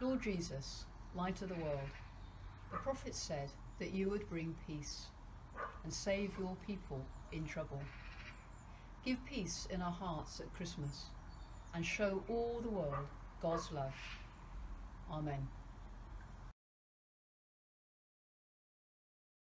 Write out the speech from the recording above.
Lord Jesus, light of the world, the prophet said that you would bring peace and save your people in trouble. Give peace in our hearts at Christmas and show all the world God's love. Amen.